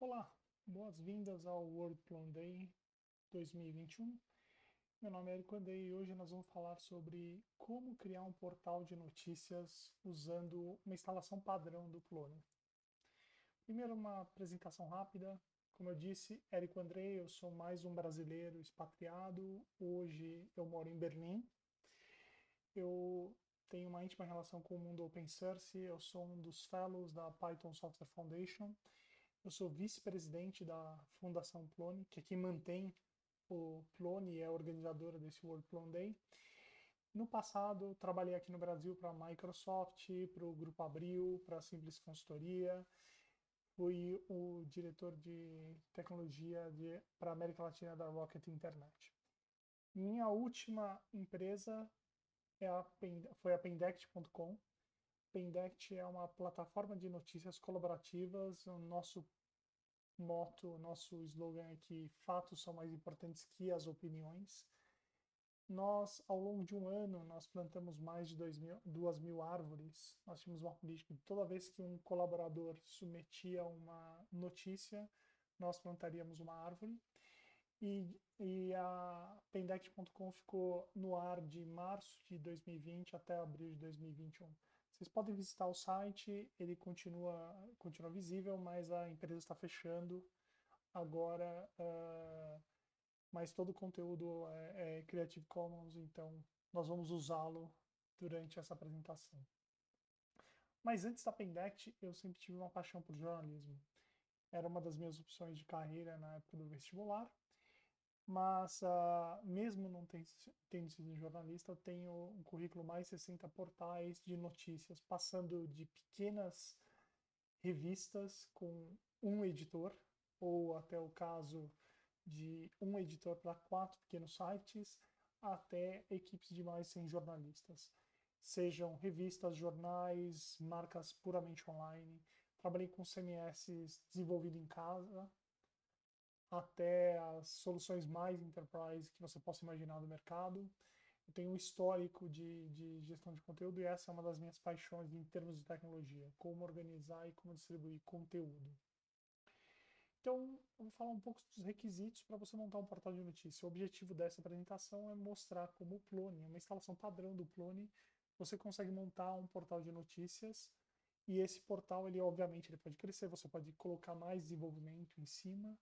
Olá, boas-vindas ao World Plan Day 2021. Meu nome é Eric Andei e hoje nós vamos falar sobre como criar um portal de notícias usando uma instalação padrão do Clone. Primeiro uma apresentação rápida. Como eu disse, Érico Andrei, eu sou mais um brasileiro expatriado. Hoje eu moro em Berlim. Eu tenho uma íntima relação com o mundo open source. Eu sou um dos fellows da Python Software Foundation eu sou vice-presidente da Fundação Plone, que é quem mantém o Plone e é organizadora desse World Plone Day. No passado, trabalhei aqui no Brasil para a Microsoft, para o Grupo Abril, para a Simples Consultoria. Fui o diretor de tecnologia para a América Latina da Rocket Internet. Minha última empresa é a, foi a Pendect.com. Pendect é uma plataforma de notícias colaborativas. O nosso moto, nosso slogan é que fatos são mais importantes que as opiniões. Nós, ao longo de um ano, nós plantamos mais de mil, mil árvores. Nós tínhamos uma política de toda vez que um colaborador submetia uma notícia, nós plantaríamos uma árvore. E, e a Pendect.com ficou no ar de março de 2020 até abril de 2021. Vocês podem visitar o site, ele continua, continua visível, mas a empresa está fechando agora. Uh, mas todo o conteúdo é, é Creative Commons, então nós vamos usá-lo durante essa apresentação. Mas antes da Pendect, eu sempre tive uma paixão por jornalismo. Era uma das minhas opções de carreira na época do vestibular. Mas, uh, mesmo não tendo sido jornalista, eu tenho um currículo mais 60 portais de notícias, passando de pequenas revistas com um editor, ou até o caso de um editor para quatro pequenos sites, até equipes de mais 100 jornalistas. Sejam revistas, jornais, marcas puramente online. Trabalhei com CMS desenvolvido em casa, até as soluções mais enterprise que você possa imaginar do mercado. Eu tenho um histórico de, de gestão de conteúdo e essa é uma das minhas paixões em termos de tecnologia, como organizar e como distribuir conteúdo. Então, vou falar um pouco dos requisitos para você montar um portal de notícia. O objetivo dessa apresentação é mostrar como o Plone, uma instalação padrão do Plone, você consegue montar um portal de notícias e esse portal, ele obviamente ele pode crescer, você pode colocar mais desenvolvimento em cima,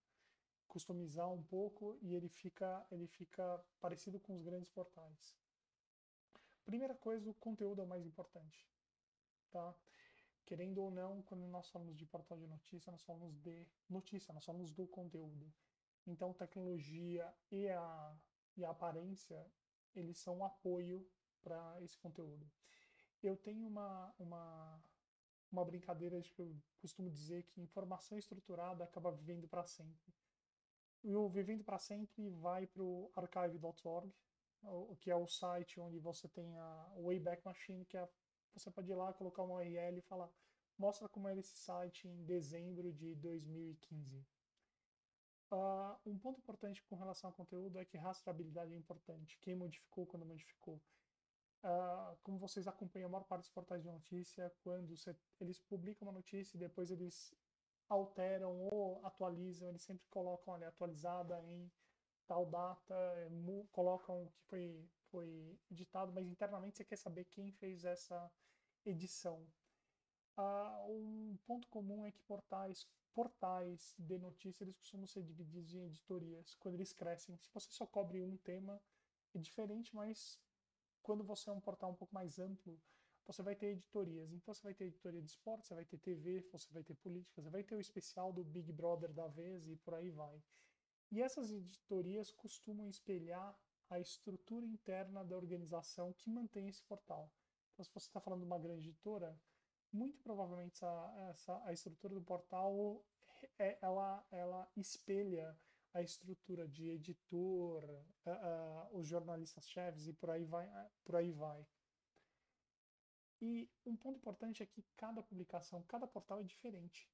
customizar um pouco e ele fica, ele fica parecido com os grandes portais. Primeira coisa, o conteúdo é o mais importante. Tá? Querendo ou não, quando nós falamos de portal de notícia, nós falamos de notícia, nós falamos do conteúdo. Então, tecnologia e a, e a aparência, eles são um apoio para esse conteúdo. Eu tenho uma, uma, uma brincadeira que eu costumo dizer que informação estruturada acaba vivendo para sempre e o Vivendo para Sempre vai para o archive.org, que é o site onde você tem a Wayback Machine, que é, você pode ir lá, colocar uma URL e falar mostra como era esse site em dezembro de 2015. Uh, ah, um ponto importante com relação ao conteúdo é que rastreabilidade é importante. Quem modificou, quando modificou. Uh, como vocês acompanham a maior parte dos portais de notícia, quando eles publicam uma notícia e depois eles alteram ou atualizam, eles sempre colocam ali atualizada em tal data, é, colocam que foi, foi editado, mas internamente você quer saber quem fez essa edição. Ah, um ponto comum é que portais, portais de notícias eles costumam ser divididos em editorias quando eles crescem. Se você só cobre um tema, é diferente, mas quando você é um portal um pouco mais amplo, você vai ter editorias. Então você vai ter editoria de esporte, você vai ter TV, você vai ter política, você vai ter o especial do Big Brother da vez e por aí vai. E essas editorias costumam espelhar a estrutura interna da organização que mantém esse portal. Então, se você está falando de uma grande editora, muito provavelmente essa, essa, a estrutura do portal é, ela, ela espelha a estrutura de editor, uh, uh, os jornalistas-chefes e por aí vai. Por aí vai. E um ponto importante é que cada publicação, cada portal é diferente.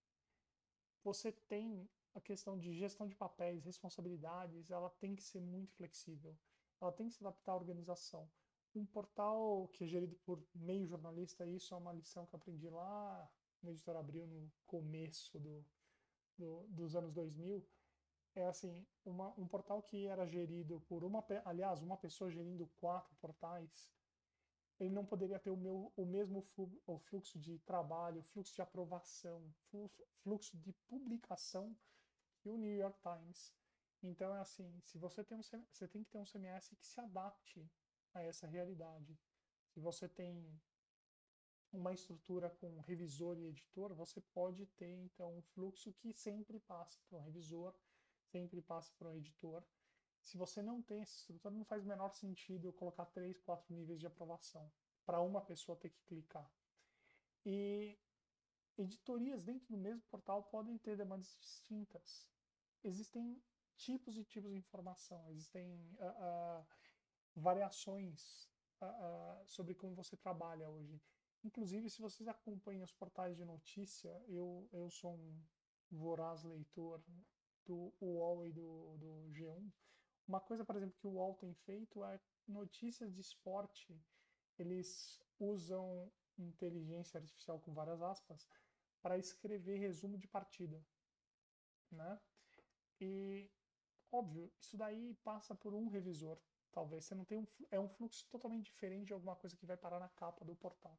Você tem a questão de gestão de papéis, responsabilidades, ela tem que ser muito flexível. Ela tem que se adaptar à organização. Um portal que é gerido por meio jornalista, isso é uma lição que eu aprendi lá no Editor Abril, no começo do, do, dos anos 2000, é assim, uma, um portal que era gerido por uma, aliás, uma pessoa gerindo quatro portais, ele não poderia ter o, meu, o mesmo o fluxo de trabalho, fluxo de aprovação, fluxo de publicação que o New York Times. Então é assim, se você tem um você tem que ter um CMS que se adapte a essa realidade. Se você tem uma estrutura com revisor e editor, você pode ter então um fluxo que sempre passa para um revisor, sempre passa para um editor. Se você não tem essa estrutura, não faz o menor sentido eu colocar três, quatro níveis de aprovação para uma pessoa ter que clicar. E editorias dentro do mesmo portal podem ter demandas distintas. Existem tipos e tipos de informação, existem uh, uh, variações uh, sobre como você trabalha hoje. Inclusive, se vocês acompanham os portais de notícia, eu, eu sou um voraz leitor do UOL e do, do G1. Uma coisa, por exemplo, que o UOL tem feito é notícias de esporte. Eles usam inteligência artificial com várias aspas para escrever resumo de partida, né? E óbvio, isso daí passa por um revisor. Talvez você não tenha um é um fluxo totalmente diferente de alguma coisa que vai parar na capa do portal.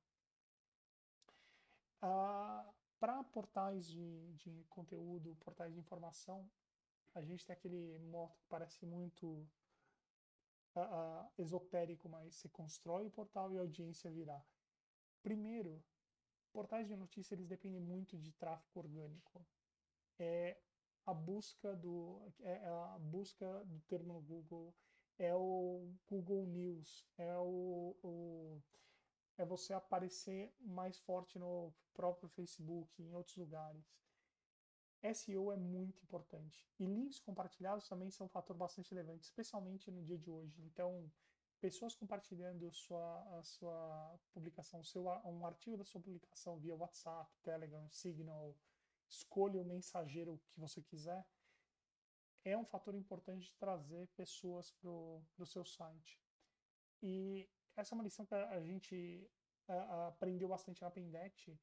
Ah, para portais de, de conteúdo, portais de informação, a gente tem aquele moto que parece muito uh, uh, esotérico, mas você constrói o portal e a audiência virá. Primeiro, portais de notícia eles dependem muito de tráfego orgânico. É a busca do é, é a busca do termo no Google, é o Google News, é o, o é você aparecer mais forte no próprio Facebook, em outros lugares. SEO é muito importante. E links compartilhados também são um fator bastante relevante, especialmente no dia de hoje. Então, pessoas compartilhando sua, a sua publicação, seu, um artigo da sua publicação via WhatsApp, Telegram, Signal, escolha o mensageiro que você quiser, é um fator importante de trazer pessoas para o seu site. E essa é uma lição que a gente aprendeu bastante na Pendet.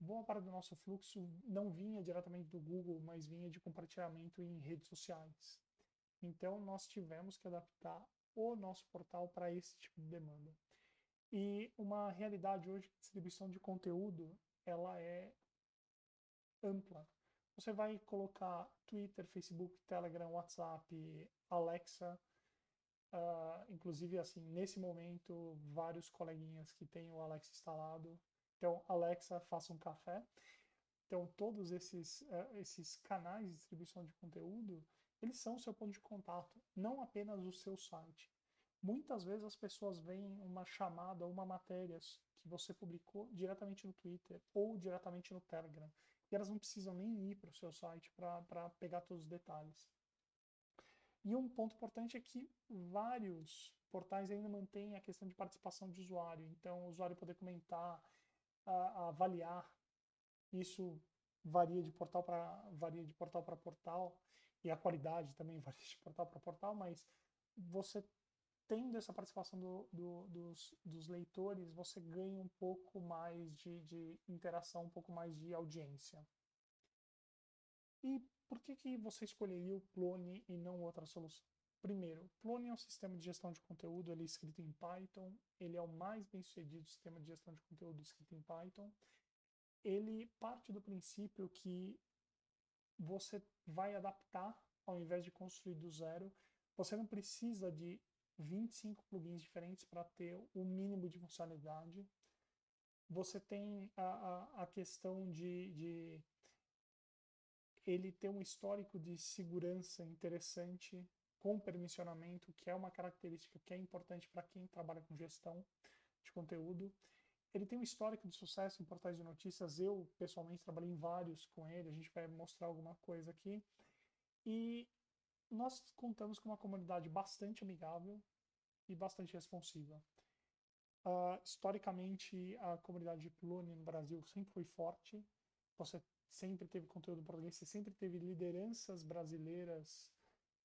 Boa parte do nosso fluxo não vinha diretamente do Google, mas vinha de compartilhamento em redes sociais. Então, nós tivemos que adaptar o nosso portal para esse tipo de demanda. E uma realidade hoje, a distribuição de conteúdo, ela é ampla. Você vai colocar Twitter, Facebook, Telegram, WhatsApp, Alexa, Uh, inclusive, assim, nesse momento, vários coleguinhas que têm o Alexa instalado. Então, Alexa, faça um café. Então, todos esses, uh, esses canais de distribuição de conteúdo, eles são o seu ponto de contato, não apenas o seu site. Muitas vezes as pessoas veem uma chamada, uma matéria que você publicou diretamente no Twitter ou diretamente no Telegram. E elas não precisam nem ir para o seu site para pegar todos os detalhes. E um ponto importante é que vários portais ainda mantêm a questão de participação de usuário. Então, o usuário poder comentar, avaliar. Isso varia de portal para varia de portal para portal e a qualidade também varia de portal para portal, mas você tendo essa participação do, do, dos, dos, leitores, você ganha um pouco mais de, de interação, um pouco mais de audiência. E por que, que você escolheria o Plone e não outra solução? Primeiro, Plone é um sistema de gestão de conteúdo, ele é escrito em Python, ele é o mais bem sucedido sistema de gestão de conteúdo escrito em Python. Ele parte do princípio que você vai adaptar ao invés de construir do zero. Você não precisa de 25 plugins diferentes para ter o mínimo de funcionalidade. Você tem a, a, a questão de, de ele tem um histórico de segurança interessante com permissionamento, que é uma característica que é importante para quem trabalha com gestão de conteúdo. Ele tem um histórico de sucesso em portais de notícias. Eu, pessoalmente, trabalhei em vários com ele. A gente vai mostrar alguma coisa aqui. E nós contamos com uma comunidade bastante amigável e bastante responsiva. Uh, historicamente, a comunidade de Plune no Brasil sempre foi forte. Você sempre teve conteúdo português, você sempre teve lideranças brasileiras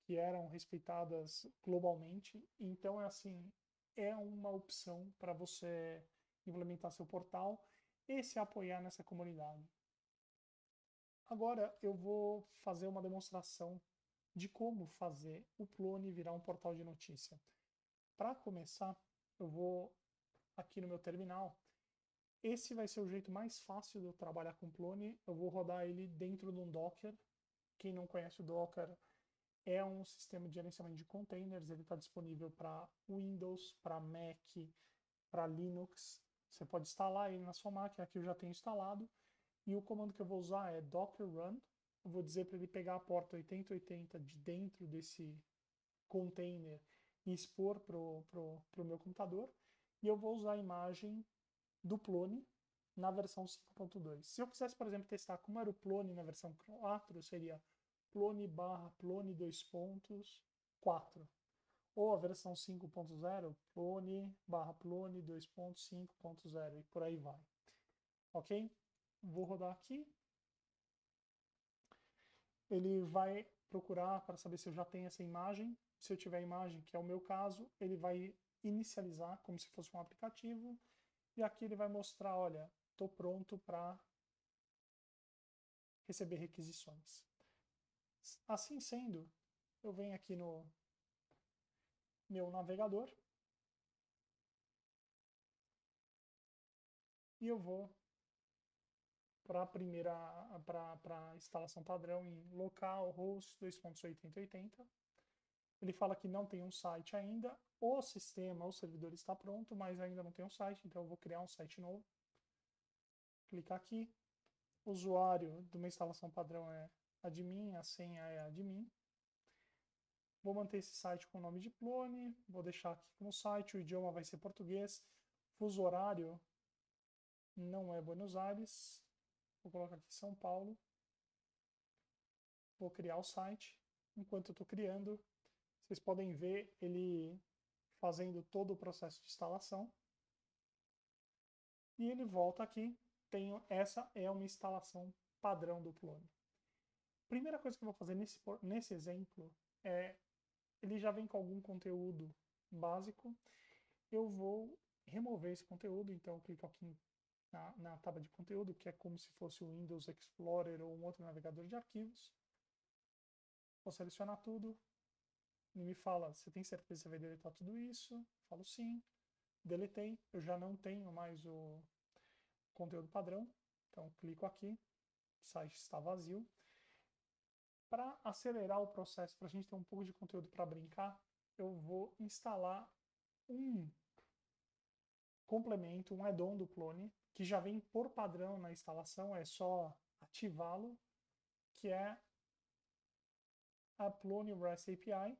que eram respeitadas globalmente. Então, é assim, é uma opção para você implementar seu portal e se apoiar nessa comunidade. Agora eu vou fazer uma demonstração de como fazer o Plone virar um portal de notícia. Para começar, eu vou aqui no meu terminal. Esse vai ser o jeito mais fácil de eu trabalhar com Plone. Eu vou rodar ele dentro de um Docker. Quem não conhece o Docker, é um sistema de gerenciamento de containers. Ele está disponível para Windows, para Mac, para Linux. Você pode instalar ele na sua máquina. Aqui eu já tenho instalado. E o comando que eu vou usar é docker run. Eu vou dizer para ele pegar a porta 8080 de dentro desse container e expor para o meu computador. E eu vou usar a imagem do Plone na versão 5.2. Se eu quisesse, por exemplo, testar como era o Plone na versão 4, seria Plone barra Plone 2 pontos 4. Ou a versão 5.0, Plone barra Plone 2.5.0 e por aí vai. Ok? vou rodar aqui. Ele vai procurar para saber se eu já tenho essa imagem. Se eu tiver a imagem, que é o meu caso, ele vai inicializar como se fosse um aplicativo. E aqui ele vai mostrar, olha, estou pronto para receber requisições. Assim sendo, eu venho aqui no meu navegador e eu vou para a primeira para instalação padrão em local host 2.8080. Ele fala que não tem um site ainda, o sistema, o servidor está pronto, mas ainda não tem um site, então eu vou criar um site novo. Clicar aqui. O usuário de uma instalação padrão é admin, a senha é admin. Vou manter esse site com o nome de Plone, vou deixar aqui como site, o idioma vai ser português, fuso horário não é Buenos Aires, Vou colocar aqui São Paulo. Vou criar o site. Enquanto eu estou criando, vocês podem ver ele fazendo todo o processo de instalação. E ele volta aqui. Tenho, essa é uma instalação padrão do plone. Primeira coisa que eu vou fazer nesse, nesse exemplo é ele já vem com algum conteúdo básico. Eu vou remover esse conteúdo, então eu clico aqui na, na de conteúdo, que é como se fosse o Windows Explorer ou um outro navegador de arquivos. Vou selecionar tudo. Ele me fala, você tem certeza que você vai deletar tudo isso? Falo sim. Deletei. Eu já não tenho mais o conteúdo padrão. Então, clico aqui. O site está vazio. Para acelerar o processo, para a gente ter um pouco de conteúdo para brincar, eu vou instalar um complemento, um add-on do clone, que já vem por padrão na instalação, é só ativá-lo, que é a Plone REST API,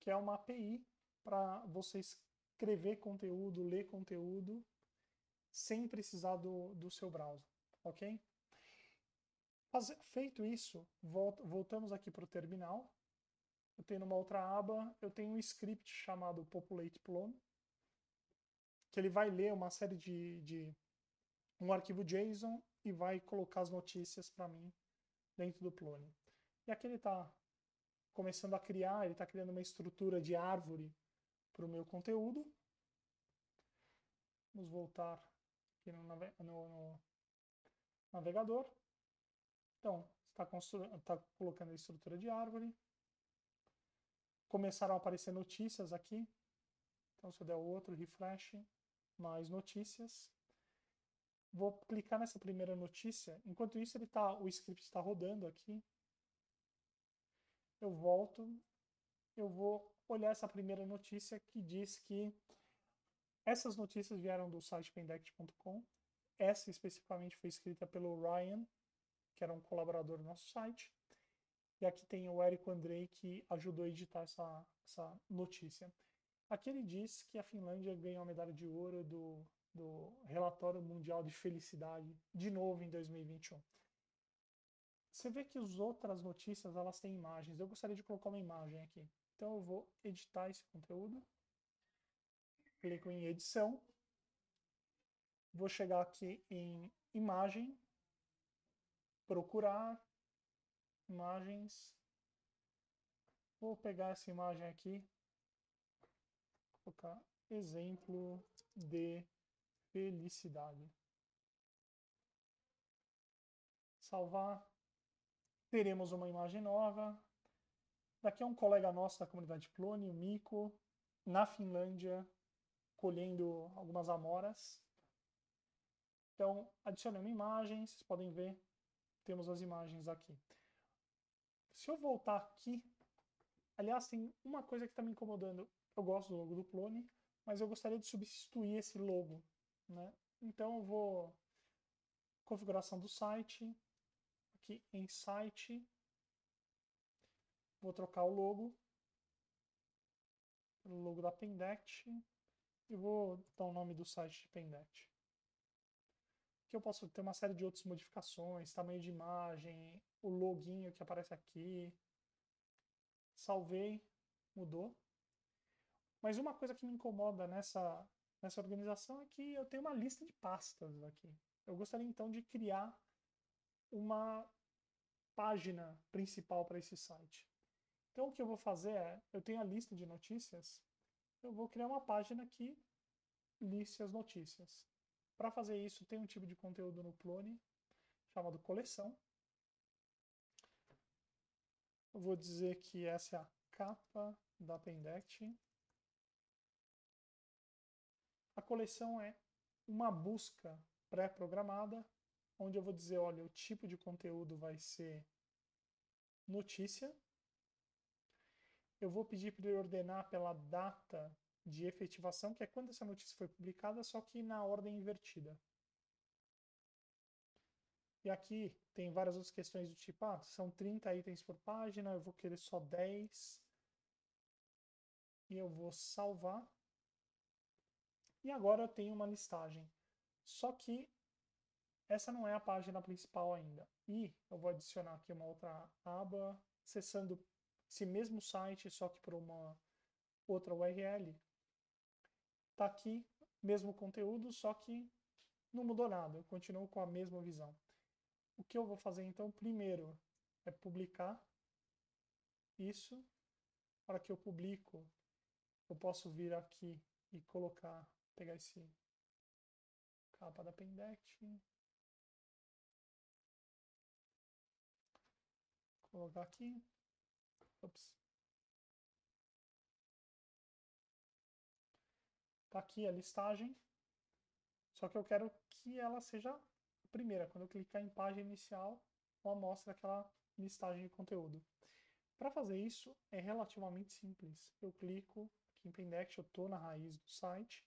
que é uma API para você escrever conteúdo, ler conteúdo, sem precisar do, do seu browser, ok? Feito isso, voltamos aqui para o terminal. Eu tenho uma outra aba, eu tenho um script chamado populate plone, que ele vai ler uma série de, de um arquivo JSON e vai colocar as notícias para mim dentro do Plone. E aqui ele está começando a criar, ele está criando uma estrutura de árvore para o meu conteúdo. Vamos voltar aqui no, no, no navegador. Então, está tá colocando a estrutura de árvore. Começaram a aparecer notícias aqui. Então, se eu der outro refresh, mais notícias. Vou clicar nessa primeira notícia. Enquanto isso, ele tá, o script está rodando aqui. Eu volto. Eu vou olhar essa primeira notícia que diz que essas notícias vieram do site pendect.com. Essa especificamente foi escrita pelo Ryan, que era um colaborador do nosso site. E aqui tem o Érico Andrei, que ajudou a editar essa, essa notícia. Aqui ele diz que a Finlândia ganhou a medalha de ouro do, do Relatório Mundial de Felicidade, de novo em 2021. Você vê que as outras notícias elas têm imagens. Eu gostaria de colocar uma imagem aqui. Então eu vou editar esse conteúdo. Clico em edição. Vou chegar aqui em imagem. Procurar. Imagens. Vou pegar essa imagem aqui colocar exemplo de felicidade. salvar, teremos uma imagem nova. Daqui é um colega nosso da comunidade Clone, o Miko, na Finlândia, colhendo algumas amoras. Então, adicionando imagens, vocês podem ver, temos as imagens aqui. Se eu voltar aqui, aliás, tem uma coisa que está me incomodando. Eu gosto do logo do clone, mas eu gostaria de substituir esse logo. Né? Então eu vou configuração do site, aqui em site, vou trocar o logo pelo logo da Pendect e vou dar o nome do site de Pendect. Eu posso ter uma série de outras modificações, tamanho de imagem, o loginho que aparece aqui. Salvei, mudou. Mas uma coisa que me incomoda nessa, nessa organização é que eu tenho uma lista de pastas aqui. Eu gostaria então de criar uma página principal para esse site. Então o que eu vou fazer é, eu tenho a lista de notícias, eu vou criar uma página que liste as notícias. Para fazer isso, tem um tipo de conteúdo no clone chamado coleção. Eu vou dizer que essa é a capa da Pendect. A coleção é uma busca pré-programada, onde eu vou dizer, olha, o tipo de conteúdo vai ser notícia. Eu vou pedir para ele ordenar pela data de efetivação, que é quando essa notícia foi publicada, só que na ordem invertida. E aqui tem várias outras questões do tipo, ah, são 30 itens por página, eu vou querer só 10. E eu vou salvar. E agora eu tenho uma listagem. Só que essa não é a página principal ainda. E eu vou adicionar aqui uma outra aba, acessando esse mesmo site, só que por uma outra URL. Está aqui, mesmo conteúdo, só que não mudou nada, eu continuo com a mesma visão. O que eu vou fazer então primeiro é publicar isso. Para que eu publico, eu posso vir aqui e colocar, pegar esse capa da Pendect, colocar aqui, Ops. Tá aqui a listagem, só que eu quero que ela seja a primeira. Quando eu clicar em página inicial, ela mostra aquela listagem de conteúdo. Para fazer isso é relativamente simples. Eu clico aqui em Pendect, eu estou na raiz do site,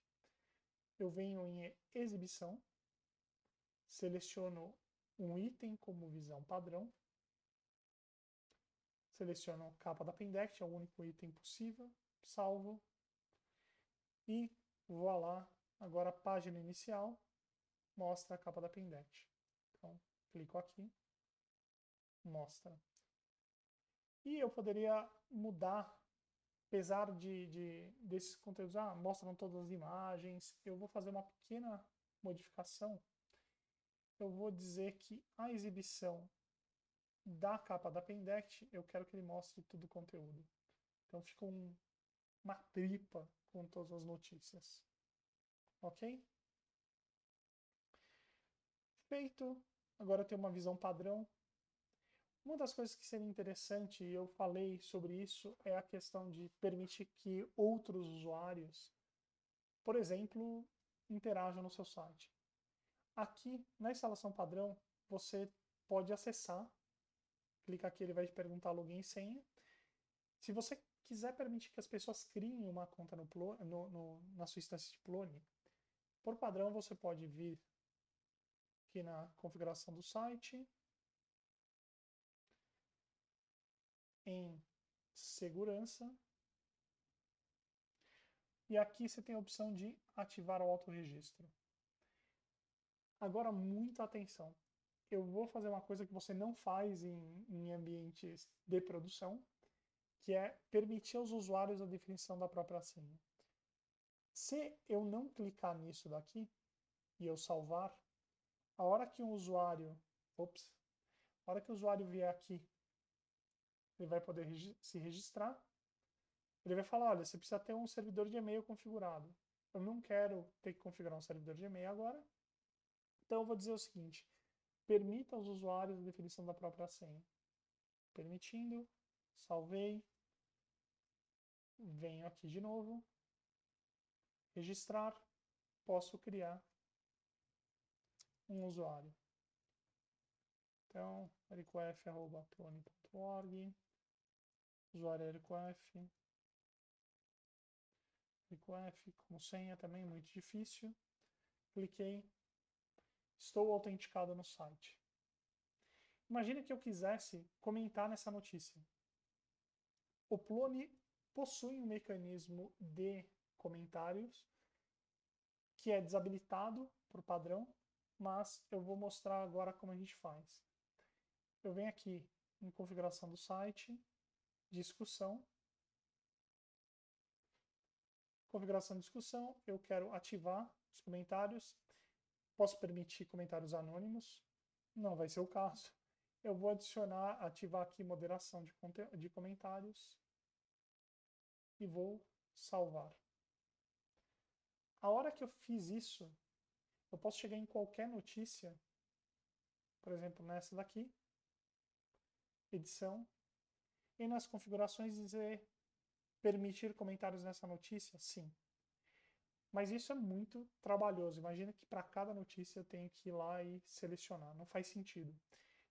eu venho em exibição, seleciono um item como visão padrão, seleciono capa da Pendect, é o único item possível, salvo e vou lá, agora a página inicial mostra a capa da Pendect. Então, clico aqui, mostra. E eu poderia mudar, apesar de, de desses conteúdos, ah, mostram todas as imagens, eu vou fazer uma pequena modificação. Eu vou dizer que a exibição da capa da Pendect, eu quero que ele mostre todo o conteúdo. Então fica um, uma tripa com todas as notícias. Ok? Feito. Agora tem uma visão padrão. Uma das coisas que seria interessante, e eu falei sobre isso, é a questão de permitir que outros usuários, por exemplo, interajam no seu site. Aqui, na instalação padrão, você pode acessar clica aqui, ele vai te perguntar login e senha. Se você quiser permitir que as pessoas criem uma conta no, no, no, na sua instância de Plone, por padrão você pode vir aqui na configuração do site, em segurança, e aqui você tem a opção de ativar o autorregistro. Agora, muita atenção eu vou fazer uma coisa que você não faz em, em ambientes de produção, que é permitir aos usuários a definição da própria senha. Se eu não clicar nisso daqui e eu salvar, a hora que um usuário, ops, a hora que o usuário vier aqui, ele vai poder regi se registrar, ele vai falar, olha, você precisa ter um servidor de e-mail configurado. Eu não quero ter que configurar um servidor de e-mail agora, então eu vou dizer o seguinte, permita aos usuários a definição da própria senha. Permitindo, salvei, venho aqui de novo, registrar, posso criar um usuário. Então, ericof.plone.org, usuário ericof, ericof como senha também, muito difícil. Cliquei, estou autenticado no site. Imagine que eu quisesse comentar nessa notícia. O Plone possui um mecanismo de comentários que é desabilitado por padrão, mas eu vou mostrar agora como a gente faz. Eu venho aqui em configuração do site, discussão, configuração de discussão, eu quero ativar os comentários, posso permitir comentários anônimos, não vai ser o caso. Eu vou adicionar, ativar aqui moderação de, de comentários e vou salvar. A hora que eu fiz isso, eu posso chegar em qualquer notícia, por exemplo, nessa daqui, edição, e nas configurações dizer permitir comentários nessa notícia? Sim. Mas isso é muito trabalhoso. Imagina que para cada notícia eu tenho que ir lá e selecionar. Não faz sentido.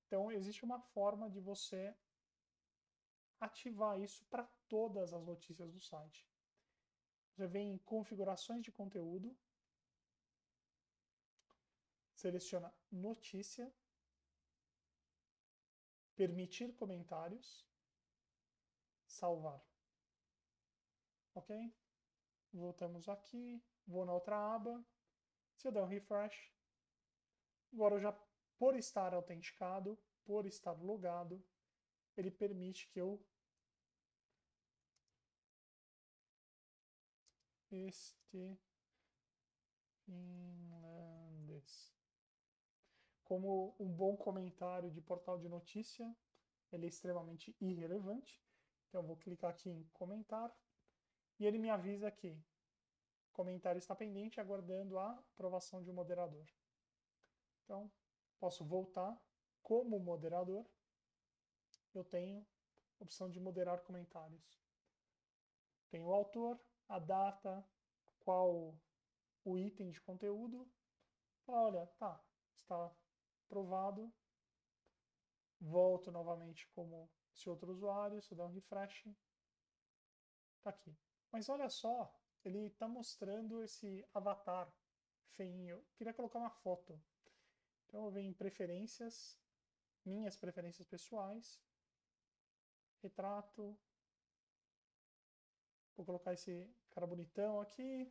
Então, existe uma forma de você ativar isso para todas as notícias do site. Você vem em configurações de conteúdo, seleciona notícia, permitir comentários, salvar. Ok? Voltamos aqui, vou na outra aba, se eu der um refresh, agora eu já, por estar autenticado, por estar logado, ele permite que eu este finlandês. Como um bom comentário de portal de notícia, ele é extremamente irrelevante. Então eu vou clicar aqui em comentar e ele me avisa que comentário está pendente aguardando a aprovação de um moderador. Então, posso voltar como moderador. Eu tenho opção de moderar comentários. Tenho o autor, a data, qual o item de conteúdo. Olha, tá, está aprovado. Volto novamente como esse outro usuário, se der um refresh, tá aqui. Mas olha só, ele está mostrando esse avatar feinho. Eu queria colocar uma foto. Então eu venho em preferências, minhas preferências pessoais, retrato, Vou colocar esse cara bonitão aqui,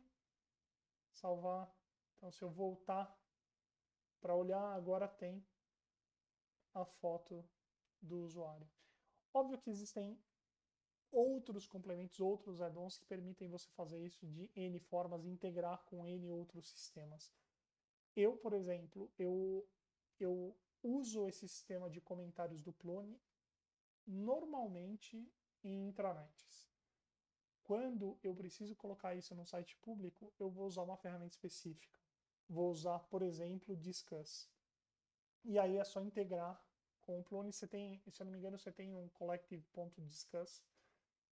salvar. Então, se eu voltar para olhar, agora tem a foto do usuário. Óbvio que existem outros complementos, outros add-ons que permitem você fazer isso de N formas integrar com N outros sistemas. Eu, por exemplo, eu, eu uso esse sistema de comentários do Plone normalmente em intranets. Quando eu preciso colocar isso no site público, eu vou usar uma ferramenta específica. Vou usar, por exemplo, Discuss. E aí é só integrar com o Plone. Você tem, se eu não me engano, você tem um collective.discuss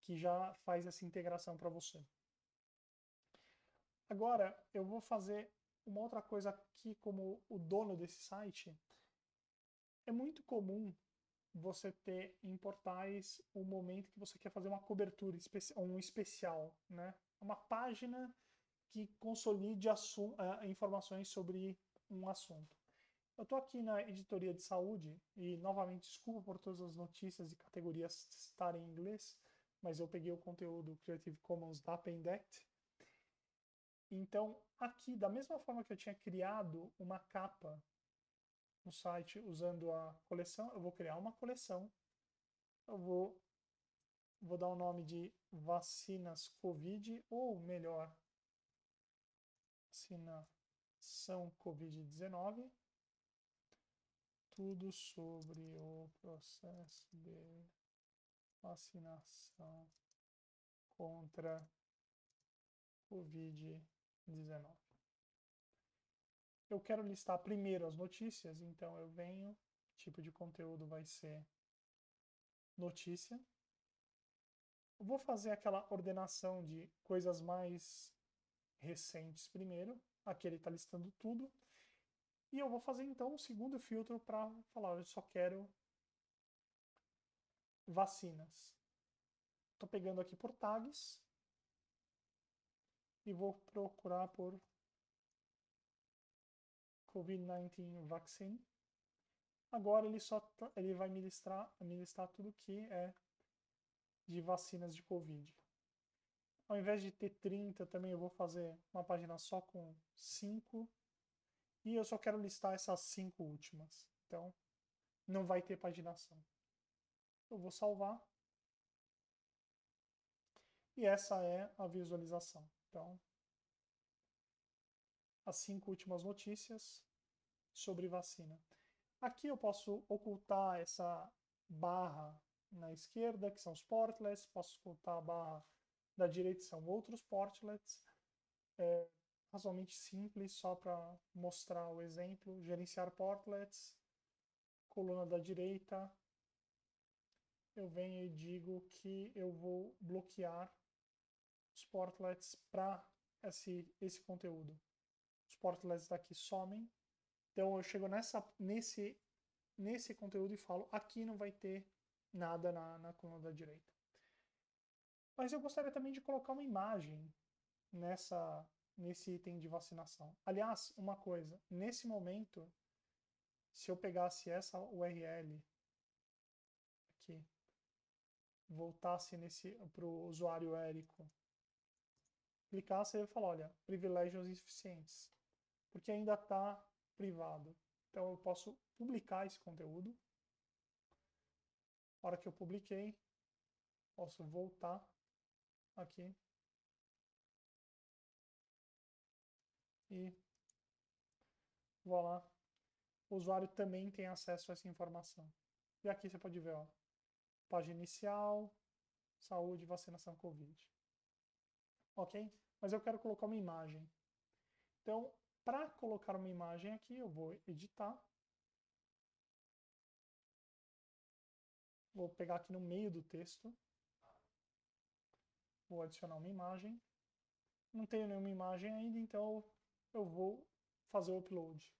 que já faz essa integração para você. Agora, eu vou fazer uma outra coisa aqui como o dono desse site. É muito comum você ter em portais o momento que você quer fazer uma cobertura, um especial, né? Uma página que consolide uh, informações sobre um assunto. Eu estou aqui na editoria de saúde e, novamente, desculpa por todas as notícias e categorias estarem em inglês, mas eu peguei o conteúdo Creative Commons da Pendect. Então, aqui, da mesma forma que eu tinha criado uma capa no site usando a coleção, eu vou criar uma coleção. Eu vou, vou dar o nome de vacinas Covid, ou melhor, vacinação Covid-19. Tudo sobre o processo de vacinação contra Covid-19. Eu quero listar primeiro as notícias, então eu venho, tipo de conteúdo vai ser notícia. Eu vou fazer aquela ordenação de coisas mais recentes primeiro, aqui ele está listando tudo, e eu vou fazer então um segundo filtro para falar, eu só quero vacinas. Estou pegando aqui por tags e vou procurar por COVID-19 vaccine. Agora ele só tá, ele vai me listar, me listar tudo que é de vacinas de Covid. Ao invés de ter 30, também eu vou fazer uma página só com 5. E eu só quero listar essas 5 últimas. Então, não vai ter paginação. Eu vou salvar. E essa é a visualização. Então, as cinco últimas notícias sobre vacina. Aqui eu posso ocultar essa barra na esquerda, que são os portlets, posso ocultar a barra da direita, que são outros portlets. É razoavelmente simples, só para mostrar o exemplo. Gerenciar portlets, coluna da direita, eu venho e digo que eu vou bloquear os portlets para esse, esse conteúdo. Os portlets daqui somem, então eu chego nessa, nesse, nesse conteúdo e falo, aqui não vai ter nada na, na coluna da direita. Mas eu gostaria também de colocar uma imagem nessa, nesse item de vacinação. Aliás, uma coisa, nesse momento, se eu pegasse essa URL aqui, voltasse para o usuário Érico, clicasse e falar, olha, privilégios insuficientes, porque ainda está privado. Então eu posso publicar esse conteúdo. Na hora que eu publiquei, posso voltar aqui e vou lá. O usuário também tem acesso a essa informação. E aqui você pode ver, ó, página inicial, saúde, vacinação Covid. Ok? Mas eu quero colocar uma imagem. Então, para colocar uma imagem aqui, eu vou editar. Vou pegar aqui no meio do texto. Vou adicionar uma imagem. Não tenho nenhuma imagem ainda, então eu vou fazer o upload.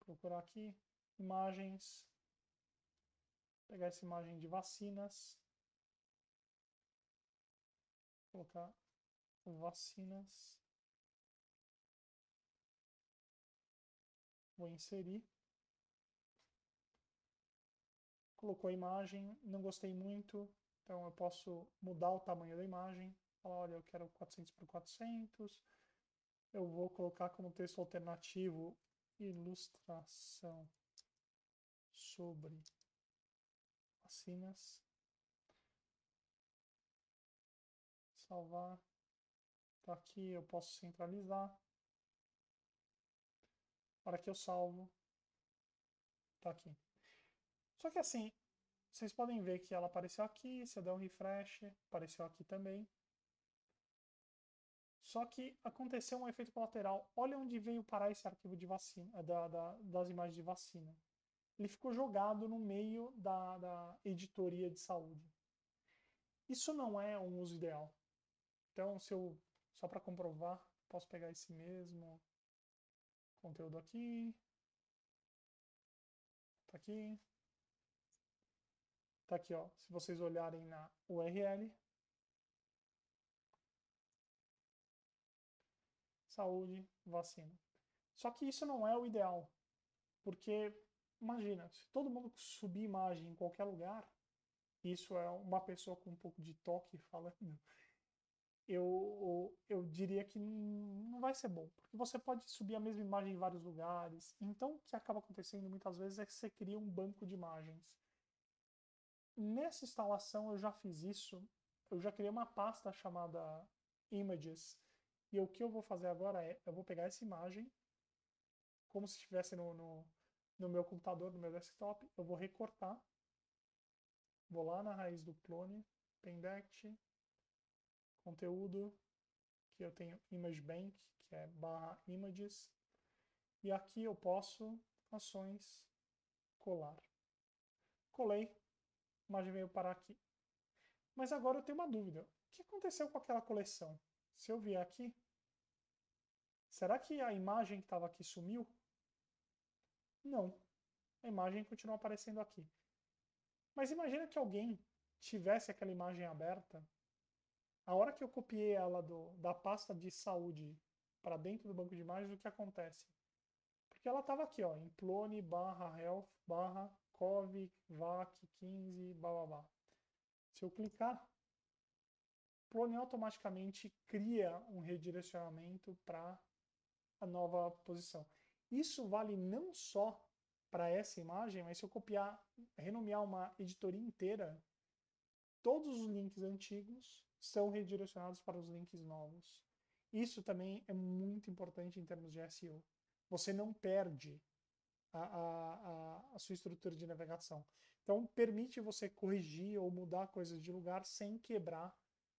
Procurar aqui, imagens, pegar essa imagem de vacinas, colocar vacinas. Vou inserir. Colocou a imagem, não gostei muito, então eu posso mudar o tamanho da imagem. Falar, olha, eu quero 400 por 400. Eu vou colocar como texto alternativo ilustração sobre vacinas. Salvar. Tá aqui, eu posso centralizar hora que eu salvo, tá aqui. Só que assim, vocês podem ver que ela apareceu aqui, se eu der um refresh, apareceu aqui também. Só que aconteceu um efeito colateral. Olha onde veio parar esse arquivo de vacina, da, da, das imagens de vacina. Ele ficou jogado no meio da, da editoria de saúde. Isso não é um uso ideal. Então, se eu, só para comprovar, posso pegar esse mesmo, conteúdo aqui. Tá aqui. Tá aqui, ó. Se vocês olharem na URL. Saúde, vacina. Só que isso não é o ideal. Porque, imagina, se todo mundo subir imagem em qualquer lugar, isso é uma pessoa com um pouco de toque falando, eu, eu diria que não vai ser bom, porque você pode subir a mesma imagem em vários lugares. Então, o que acaba acontecendo muitas vezes é que você cria um banco de imagens. Nessa instalação eu já fiz isso, eu já criei uma pasta chamada Images, e o que eu vou fazer agora é, eu vou pegar essa imagem, como se estivesse no, no, no meu computador, no meu desktop, eu vou recortar, vou lá na raiz do clone, pendect, conteúdo, que eu tenho image bank, que é barra images, E aqui eu posso, ações, colar. Colei, a imagem veio parar aqui. Mas agora eu tenho uma dúvida. O que aconteceu com aquela coleção? Se eu vier aqui, será que a imagem que estava aqui sumiu? Não. A imagem continua aparecendo aqui. Mas imagina que alguém tivesse aquela imagem aberta, a hora que eu copiei ela do, da pasta de saúde para dentro do banco de imagens, o que acontece? Porque ela estava aqui, ó, em clone barra health barra cov vac 15 blá blá blá. Se eu clicar, clone automaticamente cria um redirecionamento para a nova posição. Isso vale não só para essa imagem, mas se eu copiar, renomear uma editoria inteira, todos os links antigos são redirecionados para os links novos. Isso também é muito importante em termos de SEO. Você não perde a, a, a, sua estrutura de navegação. Então, permite você corrigir ou mudar coisas de lugar sem quebrar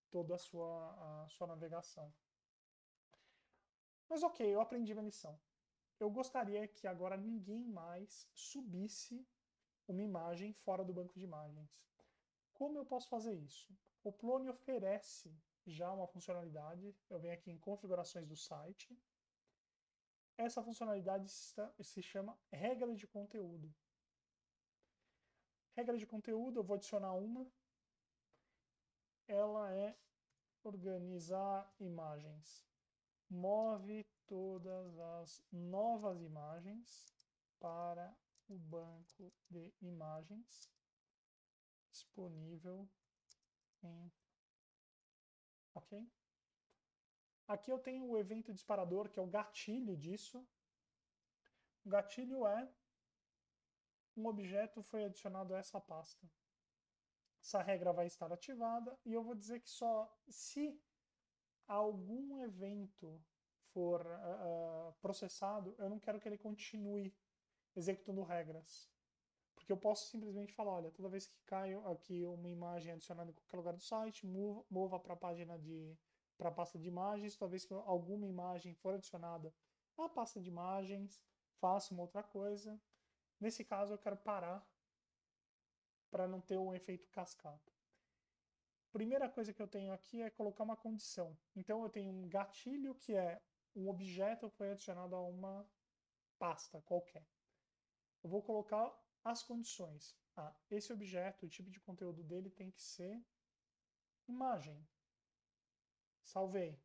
toda a sua, a sua navegação. Mas ok, eu aprendi minha lição. Eu gostaria que agora ninguém mais subisse uma imagem fora do banco de imagens. Como eu posso fazer isso? O Plone oferece já uma funcionalidade. Eu venho aqui em configurações do site. Essa funcionalidade se chama regra de conteúdo. Regra de conteúdo, eu vou adicionar uma. Ela é organizar imagens. Move todas as novas imagens para o banco de imagens disponível em ok? Aqui eu tenho o evento disparador, que é o gatilho disso. O gatilho é um objeto foi adicionado a essa pasta. Essa regra vai estar ativada e eu vou dizer que só se algum evento for uh, processado, eu não quero que ele continue executando regras. Porque eu posso simplesmente falar, olha, toda vez que cai aqui uma imagem adicionada em qualquer lugar do site, mova, mova para a página de para a pasta de imagens, toda vez que alguma imagem for adicionada à pasta de imagens, faça uma outra coisa. Nesse caso, eu quero parar para não ter um efeito cascata. Primeira coisa que eu tenho aqui é colocar uma condição. Então, eu tenho um gatilho que é um objeto foi adicionado a uma pasta qualquer. Eu vou colocar as condições. Ah, esse objeto, o tipo de conteúdo dele tem que ser imagem. Salvei.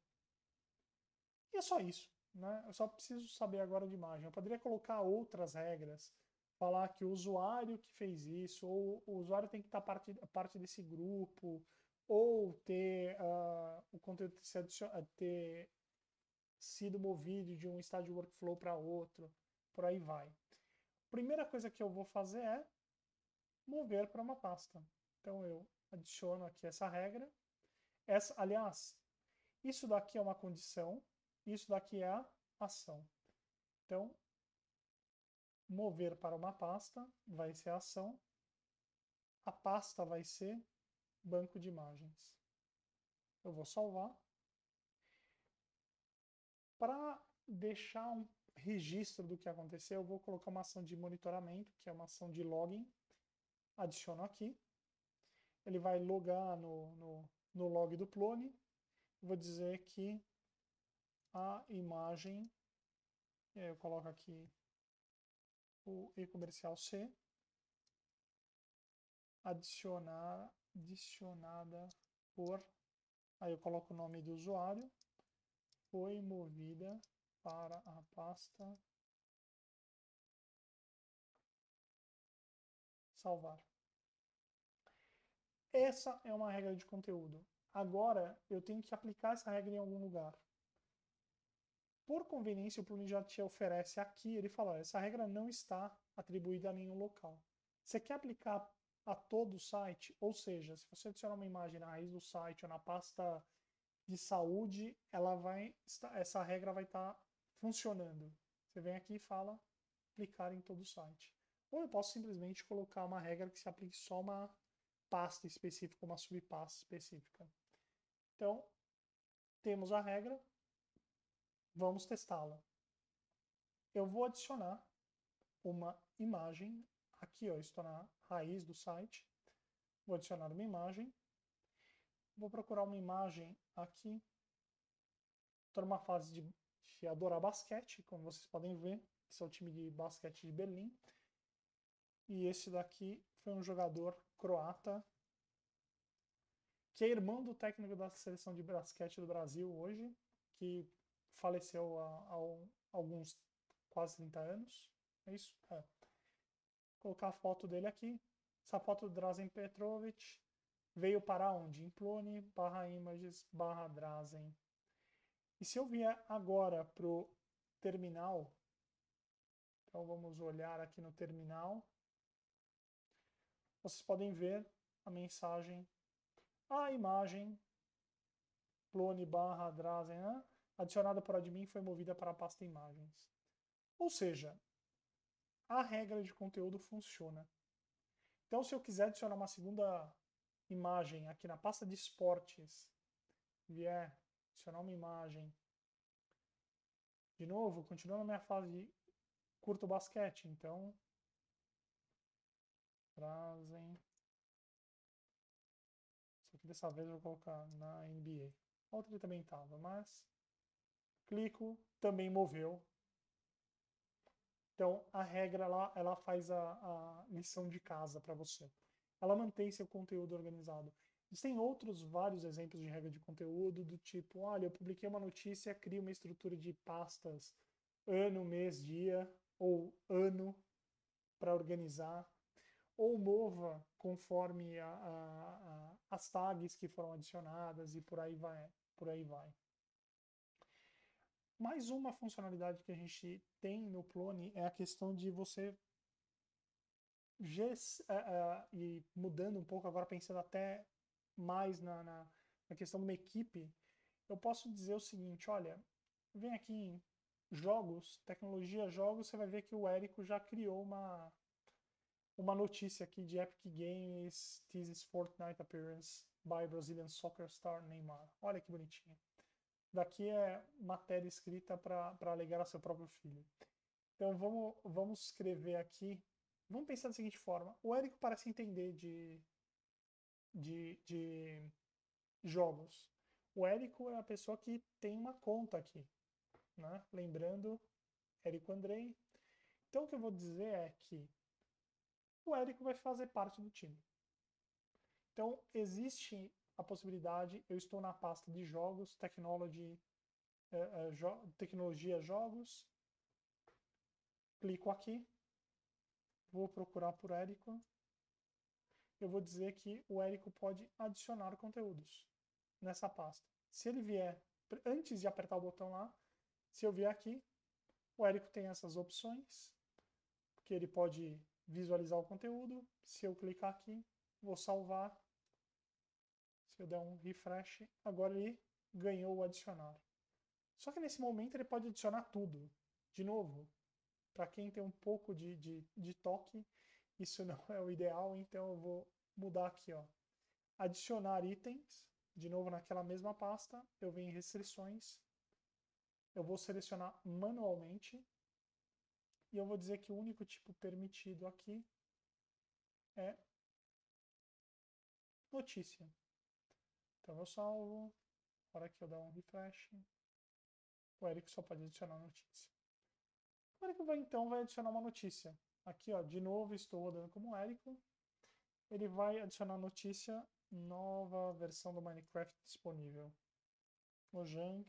E é só isso. Né? Eu só preciso saber agora de imagem. Eu poderia colocar outras regras, falar que o usuário que fez isso, ou o usuário tem que estar parte, parte desse grupo, ou ter uh, o conteúdo ter, ter sido movido de um estágio workflow para outro, por aí vai. Primeira coisa que eu vou fazer é mover para uma pasta. Então eu adiciono aqui essa regra. Essa, aliás, isso daqui é uma condição, isso daqui é a ação. Então, mover para uma pasta vai ser a ação, a pasta vai ser banco de imagens. Eu vou salvar. Para deixar um registro do que aconteceu, eu vou colocar uma ação de monitoramento, que é uma ação de login. Adiciono aqui. Ele vai logar no, no, no log do clone vou dizer que a imagem, eu coloco aqui o e-comercial C, adicionar, adicionada por, aí eu coloco o nome do usuário, foi movida para a pasta salvar. Essa é uma regra de conteúdo. Agora, eu tenho que aplicar essa regra em algum lugar. Por conveniência, o plugin já te oferece aqui, ele fala, essa regra não está atribuída a nenhum local. Você quer aplicar a todo o site? Ou seja, se você adicionar uma imagem na raiz do site ou na pasta de saúde, ela vai, essa regra vai estar funcionando. Você vem aqui e fala aplicar em todo o site. Ou eu posso simplesmente colocar uma regra que se aplique só uma pasta específica, uma subpasta específica. Então, temos a regra, vamos testá-la. eu vou adicionar uma imagem. Aqui, ó, estou na raiz do site. Vou adicionar uma imagem. Vou procurar uma imagem aqui. Estou numa fase de, de adorar basquete, como vocês podem ver. Esse é o time de basquete de Berlim. E esse daqui foi um jogador croata que é irmão do técnico da seleção de basquete do Brasil hoje, que faleceu há, há alguns quase 30 anos. É isso? É. Vou colocar a foto dele aqui. Essa foto do Drazen Petrovic veio para onde? Implone barra images barra Drazen. E se eu vier agora para o terminal, então vamos olhar aqui no terminal, vocês podem ver a mensagem, a imagem clone barra Drazen né, adicionada por admin foi movida para a pasta imagens. Ou seja, a regra de conteúdo funciona. Então, se eu quiser adicionar uma segunda imagem aqui na pasta de esportes, vier adicionar uma imagem, de novo, continua na minha fase de curto basquete, então trazem só que dessa vez eu vou colocar na NBA. Outra ele também estava, mas clico, também moveu. Então, a regra ela, ela faz a, a lição de casa para você. Ela mantém seu conteúdo organizado. Existem outros vários exemplos de regra de conteúdo, do tipo, olha, eu publiquei uma notícia, cria uma estrutura de pastas ano, mês, dia, ou ano, para organizar, ou mova conforme a, a, a, as tags que foram adicionadas e por aí vai. Por aí vai. Mais uma funcionalidade que a gente tem no clone é a questão de você uh, uh, e mudando um pouco agora pensando até mais na, na, na, questão de uma equipe, eu posso dizer o seguinte, olha, vem aqui em jogos, tecnologia jogos, você vai ver que o Érico já criou uma uma notícia aqui de Epic Games teases Fortnite appearance by Brazilian soccer star Neymar. Olha que bonitinho daqui é matéria escrita para alegar a seu próprio filho. Então vamos, vamos escrever aqui. Vamos pensar da seguinte forma: o Érico parece entender de, de, de jogos. O Érico é a pessoa que tem uma conta aqui. Né? Lembrando, Érico Andrei. Então o que eu vou dizer é que o Érico vai fazer parte do time. Então existe a possibilidade, eu estou na pasta de jogos, technology, uh, uh, jo tecnologia jogos, clico aqui, vou procurar por Érico, eu vou dizer que o Érico pode adicionar conteúdos nessa pasta. Se ele vier, antes de apertar o botão lá, se eu vier aqui, o Érico tem essas opções, que ele pode visualizar o conteúdo. Se eu clicar aqui, vou salvar se eu der um refresh, agora ele ganhou o adicionar. Só que nesse momento ele pode adicionar tudo. De novo, para quem tem um pouco de, de, de toque, isso não é o ideal, então eu vou mudar aqui, ó. Adicionar itens, de novo naquela mesma pasta, eu venho em restrições, eu vou selecionar manualmente, e eu vou dizer que o único tipo permitido aqui é notícia. Então eu salvo, na hora que eu dar um refresh, o Eric só pode adicionar notícia. O Eric vai então vai adicionar uma notícia. Aqui, ó, de novo estou rodando como Érico. Ele vai adicionar notícia nova versão do Minecraft disponível. Mojang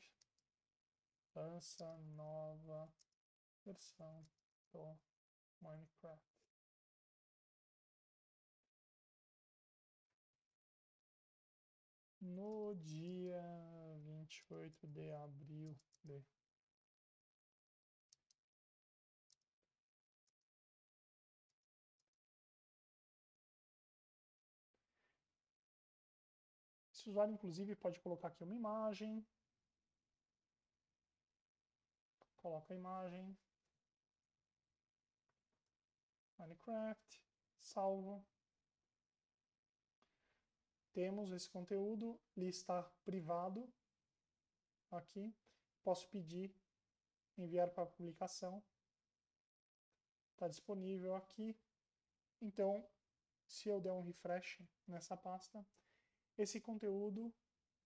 lança nova versão do Minecraft. no dia 28 de abril de Esse usuário, inclusive, pode colocar aqui uma imagem. Coloca a imagem. Minecraft. Salvo temos esse conteúdo, lista privado, aqui, posso pedir enviar para publicação, está disponível aqui. Então, se eu der um refresh nessa pasta, esse conteúdo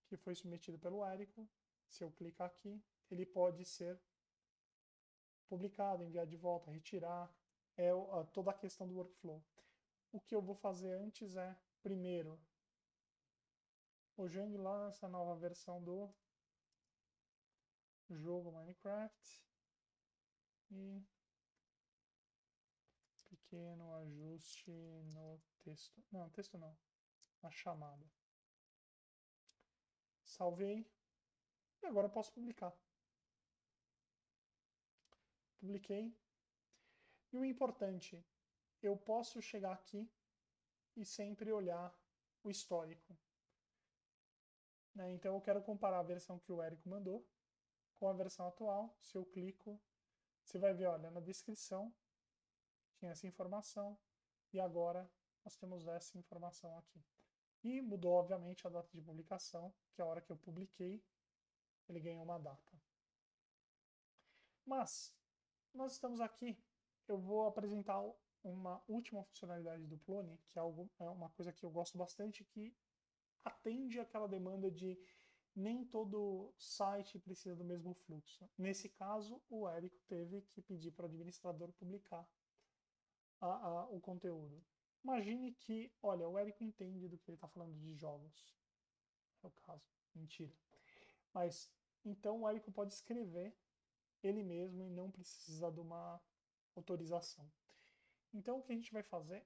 que foi submetido pelo Érico, se eu clicar aqui, ele pode ser publicado, enviado de volta, retirar, é toda a questão do workflow. O que eu vou fazer antes é, primeiro, Mojang lá nessa nova versão do jogo Minecraft e pequeno ajuste no texto. Não, texto não. A chamada. Salvei. E agora posso publicar. Publiquei. E o importante, eu posso chegar aqui e sempre olhar o histórico. Né? Então eu quero comparar a versão que o Érico mandou com a versão atual. Se eu clico, você vai ver, olha, na descrição tinha essa informação e agora nós temos essa informação aqui. E mudou, obviamente, a data de publicação, que é a hora que eu publiquei, ele ganhou uma data. Mas, nós estamos aqui, eu vou apresentar uma última funcionalidade do Plone, que é, algo, é uma coisa que eu gosto bastante, que atende aquela demanda de nem todo site precisa do mesmo fluxo. Nesse caso, o Érico teve que pedir para o administrador publicar a, a, o conteúdo. Imagine que, olha, o Érico entende do que ele está falando de jogos. É o caso. Mentira. Mas, então o Érico pode escrever ele mesmo e não precisa de uma autorização. Então, o que a gente vai fazer...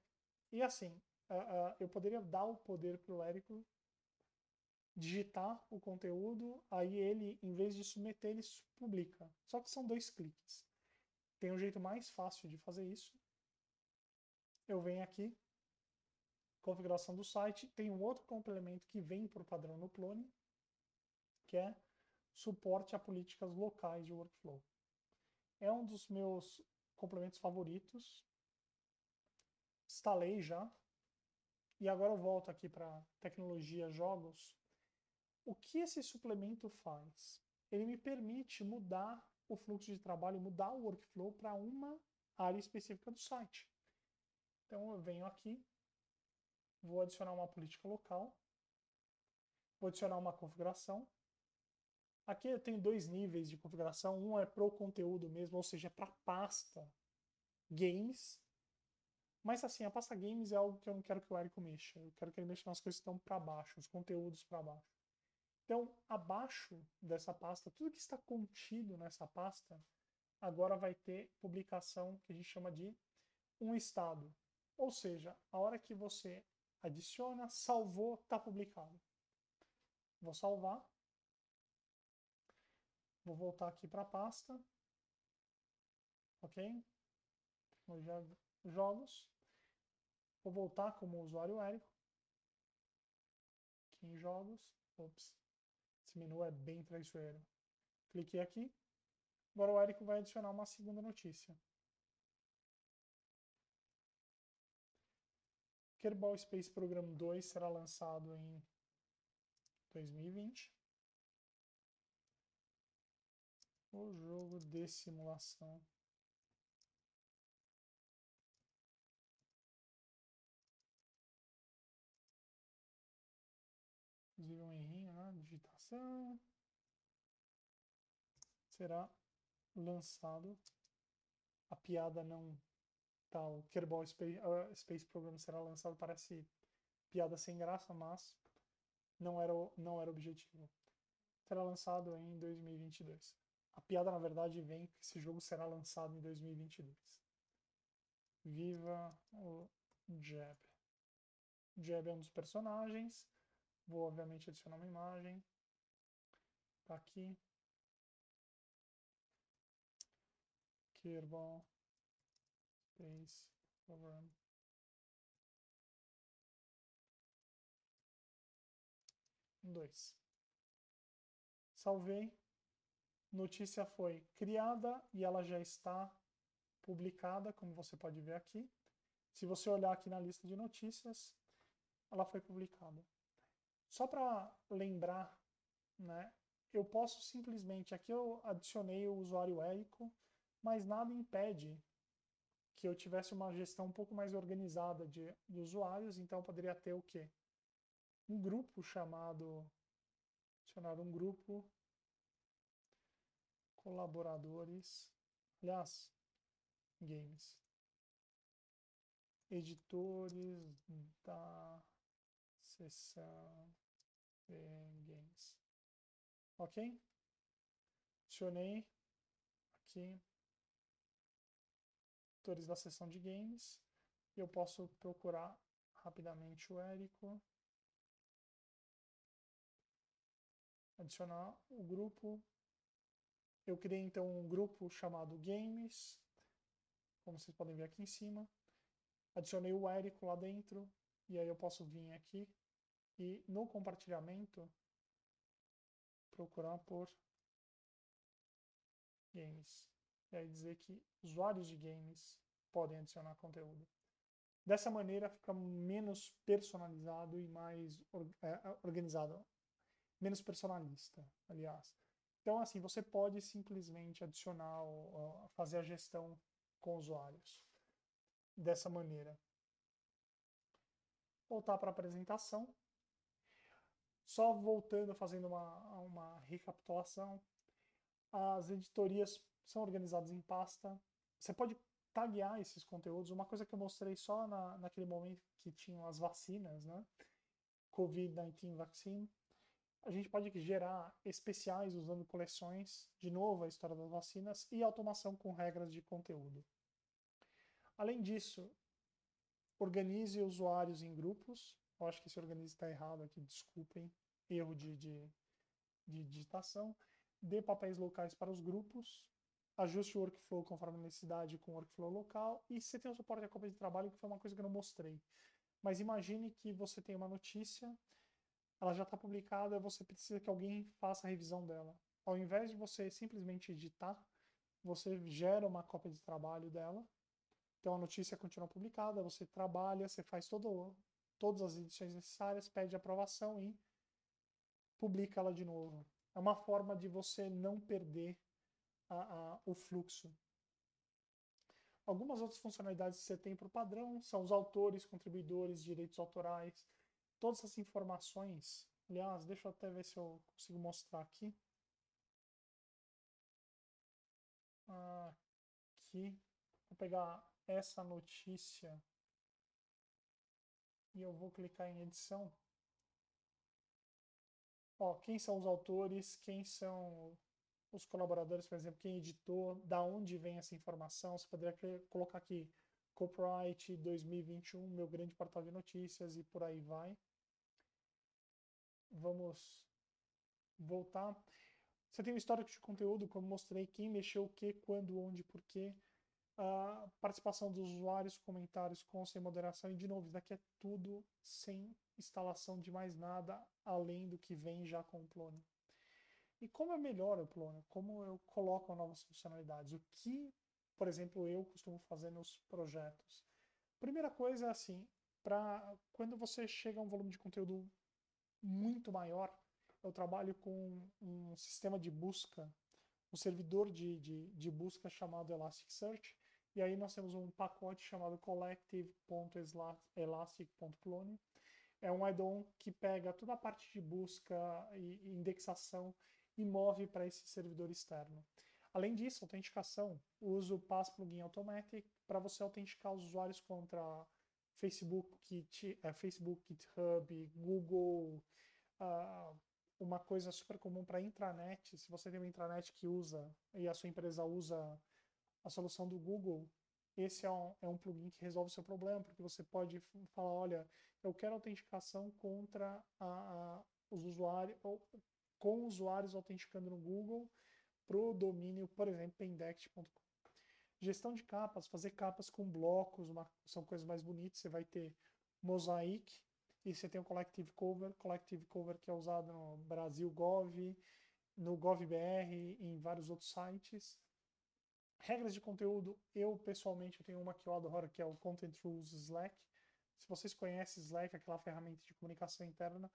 E assim, uh, uh, eu poderia dar o poder para o Érico digitar o conteúdo, aí ele, em vez de submeter, ele publica. Só que são dois cliques. Tem um jeito mais fácil de fazer isso. Eu venho aqui, configuração do site, tem um outro complemento que vem por padrão no Plone, que é suporte a políticas locais de workflow. É um dos meus complementos favoritos. Instalei já. E agora eu volto aqui para tecnologia jogos o que esse suplemento faz? Ele me permite mudar o fluxo de trabalho, mudar o workflow para uma área específica do site. Então eu venho aqui, vou adicionar uma política local, vou adicionar uma configuração. Aqui eu tenho dois níveis de configuração, um é para o conteúdo mesmo, ou seja, para a pasta games. Mas assim, a pasta games é algo que eu não quero que o Érico mexa. Eu quero que ele mexa nas coisas que estão para baixo, os conteúdos para baixo. Então, abaixo dessa pasta, tudo que está contido nessa pasta, agora vai ter publicação que a gente chama de um estado. Ou seja, a hora que você adiciona, salvou, está publicado. Vou salvar. Vou voltar aqui para a pasta. Ok? Jogos. Vou voltar como usuário Érico. Aqui em jogos. Ops. Esse menu é bem traiçoeiro. Cliquei aqui. Agora o Érico vai adicionar uma segunda notícia. Kerbal Space Program 2 será lançado em 2020. O jogo de simulação inclusive um errinho na digitação, será lançado. A piada não o Kerbal Space, uh, Space Program será lançado, parece piada sem graça, mas não era o, não era o objetivo. Será lançado em 2022. A piada, na verdade, vem que esse jogo será lançado em 2022. Viva o Jeb. Jeb é um dos personagens. Vou, obviamente, adicionar uma imagem. Tá aqui. Kerbal Space Program. Dois. Salvei. Notícia foi criada e ela já está publicada, como você pode ver aqui. Se você olhar aqui na lista de notícias, ela foi publicada. Só para lembrar, né, eu posso simplesmente, aqui eu adicionei o usuário Érico, mas nada impede que eu tivesse uma gestão um pouco mais organizada de, de usuários, então eu poderia ter o quê? Um grupo chamado, adicionar um grupo, colaboradores, aliás, games, editores da seção de games. Ok? Adicionei aqui editores da seção de games. Eu posso procurar rapidamente o Érico. Adicionar o grupo. Eu criei então um grupo chamado Games, como vocês podem ver aqui em cima. Adicionei o Érico lá dentro, e aí eu posso vir aqui e no compartilhamento procurar por games. E aí dizer que usuários de games podem adicionar conteúdo. Dessa maneira fica menos personalizado e mais é, organizado, menos personalista, aliás. Então, assim, você pode simplesmente adicionar, fazer a gestão com usuários dessa maneira. Voltar para a apresentação. Só voltando, fazendo uma, uma recapitulação, as editorias são organizadas em pasta. Você pode taguear esses conteúdos. Uma coisa que eu mostrei só na, naquele momento que tinham as vacinas, né? Covid-19 vaccine. A gente pode gerar especiais usando coleções, de novo a história das vacinas, e automação com regras de conteúdo. Além disso, organize usuários em grupos. Eu acho que esse organize está errado aqui, desculpem, erro de, de, de digitação. Dê papéis locais para os grupos, ajuste o workflow conforme a necessidade com o workflow local e você tem o suporte à cópia de trabalho, que foi uma coisa que eu não mostrei. Mas imagine que você tem uma notícia, ela já está publicada, você precisa que alguém faça a revisão dela. Ao invés de você simplesmente editar, você gera uma cópia de trabalho dela. Então a notícia continua publicada, você trabalha, você faz todo, todas as edições necessárias, pede aprovação e publica ela de novo. É uma forma de você não perder a, a, o fluxo. Algumas outras funcionalidades que você tem para o padrão são os autores, contribuidores, direitos autorais, todas essas informações. Aliás, deixa eu até ver se eu consigo mostrar aqui. Aqui, vou pegar essa notícia e eu vou clicar em edição. Ó, quem são os autores, quem são os colaboradores, por exemplo, quem editou, da onde vem essa informação. Você poderia colocar aqui Copyright 2021, meu grande portal de notícias e por aí vai. Vamos voltar. Você tem um histórico de conteúdo, como mostrei, quem mexeu o que, quando, onde, por quê. A participação dos usuários, comentários com sem moderação. E, de novo, isso daqui é tudo sem instalação de mais nada, além do que vem já com o plano. E como eu melhoro o plano? Como eu coloco novas funcionalidades? O que, por exemplo, eu costumo fazer nos projetos? Primeira coisa é assim, para quando você chega a um volume de conteúdo muito maior, eu trabalho com um sistema de busca, um servidor de, de, de busca chamado Elasticsearch, e aí nós temos um pacote chamado collective.elastic.clone. É um add-on que pega toda a parte de busca e indexação e move para esse servidor externo. Além disso, autenticação, uso o Pass Plugin Automatic para você autenticar os usuários contra Facebook, Git, é, Facebook GitHub, Google, uh, uma coisa super comum para intranet. Se você tem uma intranet que usa e a sua empresa usa a solução do Google, esse é um, é um plugin que resolve o seu problema, porque você pode falar, olha, eu quero autenticação contra a, a, os usuários, ou com usuários autenticando no Google para o domínio, por exemplo, pendex.com. Gestão de capas, fazer capas com blocos, uma, são coisas mais bonitas. Você vai ter Mosaic e você tem o Collective Cover, Collective Cover que é usado no Brasil Gov, no GovBR e em vários outros sites. Regras de conteúdo, eu pessoalmente eu tenho uma que eu adoro, que é o Content Rules Slack. Se vocês conhecem Slack, aquela ferramenta de comunicação interna,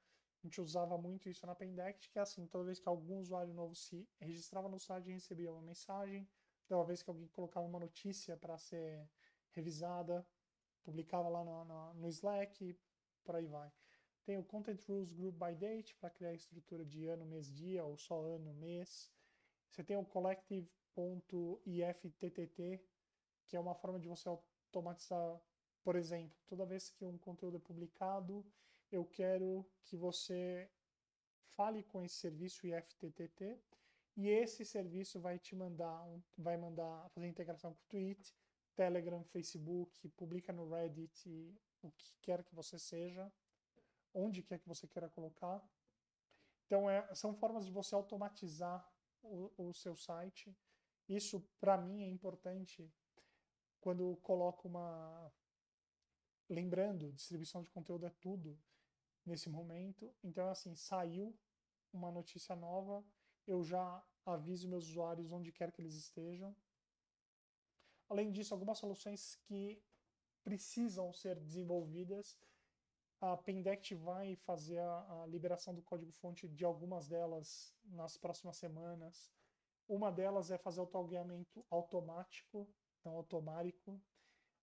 a gente usava muito isso na Pendect, que é assim, toda vez que algum usuário novo se registrava no site, recebia uma mensagem, toda vez que alguém colocava uma notícia para ser revisada, publicava lá no, no, no Slack, por aí vai. Tem o Content Rules Group by Date para criar a estrutura de ano, mês, dia, ou só ano, mês. Você tem o collective.ifttt, que é uma forma de você automatizar, por exemplo, toda vez que um conteúdo é publicado, eu quero que você fale com esse serviço IFTTT e esse serviço vai te mandar, vai mandar fazer integração com o Tweet, Telegram, Facebook, publica no Reddit, o que quer que você seja onde quer que você queira colocar. Então, é, são formas de você automatizar o, o seu site. Isso, para mim, é importante quando coloco uma. Lembrando, distribuição de conteúdo é tudo nesse momento. Então, assim, saiu uma notícia nova, eu já aviso meus usuários onde quer que eles estejam. Além disso, algumas soluções que precisam ser desenvolvidas a Pendect vai fazer a, a liberação do código-fonte de algumas delas nas próximas semanas. Uma delas é fazer o tagueamento automático, então automático,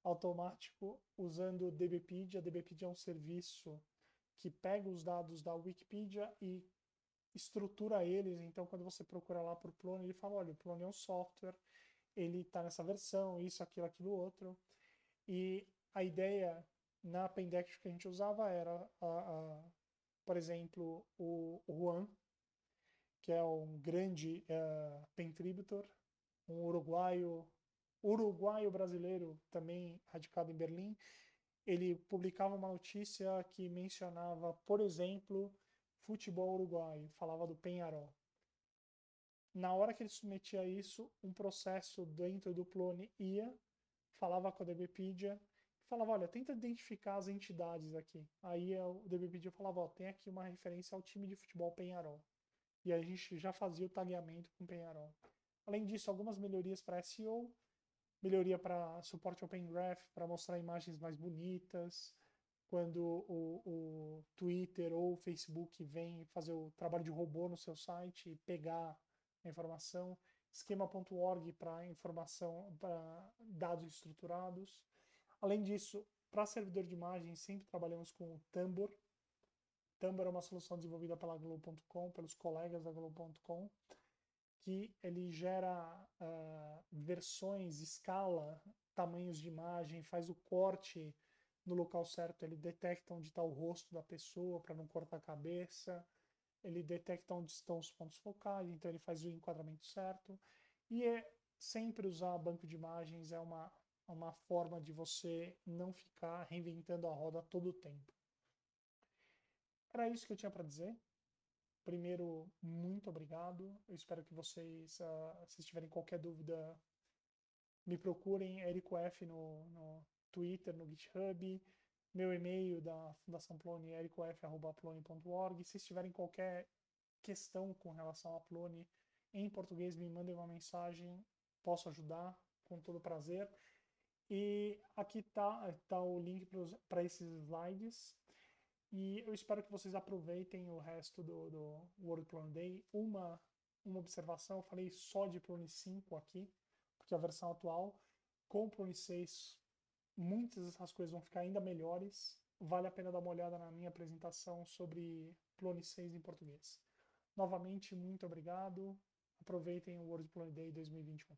automático usando o DBpedia. DBpedia é um serviço que pega os dados da Wikipedia e estrutura eles. Então, quando você procura lá por Plone, ele fala: olha, o Plone é um software, ele está nessa versão, isso, aquilo, aquilo, outro. E a ideia na Pendex que a gente usava era, a, a, por exemplo, o, o Juan, que é um grande uh, pentributor, um uruguaio, uruguaio brasileiro também radicado em Berlim. Ele publicava uma notícia que mencionava, por exemplo, futebol uruguaio, falava do Penharol. Na hora que ele submetia isso, um processo dentro do Plone ia, falava com a DBpedia, falava, olha, tenta identificar as entidades aqui. Aí o DBPD falava, ó, tem aqui uma referência ao time de futebol Penharol. E a gente já fazia o tagueamento com Penharol. Além disso, algumas melhorias para SEO, melhoria para suporte Open Graph, para mostrar imagens mais bonitas. Quando o, o Twitter ou o Facebook vem fazer o trabalho de robô no seu site e pegar a informação. Esquema.org para informação, para dados estruturados Além disso, para servidor de imagens, sempre trabalhamos com o Tambor. Tambor é uma solução desenvolvida pela Globo.com, pelos colegas da Globo.com, que ele gera uh, versões, escala, tamanhos de imagem, faz o corte no local certo, ele detecta onde está o rosto da pessoa para não cortar a cabeça, ele detecta onde estão os pontos focais, então ele faz o enquadramento certo. E é sempre usar banco de imagens é uma uma forma de você não ficar reinventando a roda todo o tempo. Era isso que eu tinha para dizer. Primeiro, muito obrigado. Eu espero que vocês, uh, se tiverem qualquer dúvida, me procurem, Érico F no, no Twitter, no GitHub, meu e-mail da Fundação Plone, ericof.plone.org. Se tiverem qualquer questão com relação a Plone em português, me mandem uma mensagem, posso ajudar com todo prazer. E aqui está tá o link para esses slides. E eu espero que vocês aproveitem o resto do, do World Plan Day. Uma, uma observação, eu falei só de Plone 5 aqui, porque a versão atual, com o Plone 6, muitas dessas coisas vão ficar ainda melhores. Vale a pena dar uma olhada na minha apresentação sobre Plone 6 em português. Novamente, muito obrigado. Aproveitem o World Plan Day 2021.